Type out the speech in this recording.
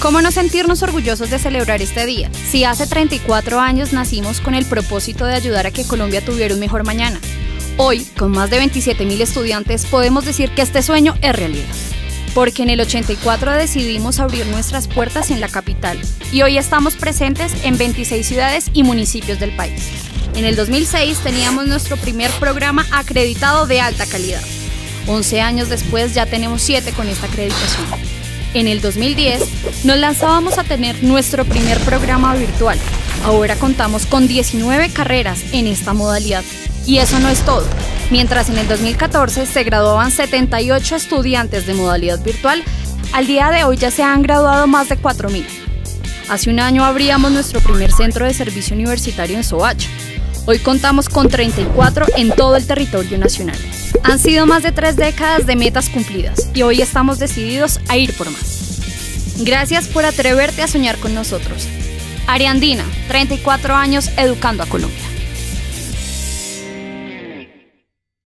¿Cómo no sentirnos orgullosos de celebrar este día? Si hace 34 años nacimos con el propósito de ayudar a que Colombia tuviera un mejor mañana. Hoy, con más de 27.000 estudiantes, podemos decir que este sueño es realidad. Porque en el 84 decidimos abrir nuestras puertas en la capital y hoy estamos presentes en 26 ciudades y municipios del país. En el 2006 teníamos nuestro primer programa acreditado de alta calidad. 11 años después ya tenemos 7 con esta acreditación. En el 2010 nos lanzábamos a tener nuestro primer programa virtual. Ahora contamos con 19 carreras en esta modalidad. Y eso no es todo. Mientras en el 2014 se graduaban 78 estudiantes de modalidad virtual, al día de hoy ya se han graduado más de 4.000. Hace un año abríamos nuestro primer centro de servicio universitario en Soacha. Hoy contamos con 34 en todo el territorio nacional. Han sido más de tres décadas de metas cumplidas y hoy estamos decididos a ir por más. Gracias por atreverte a soñar con nosotros. Ariandina, 34 años educando a Colombia.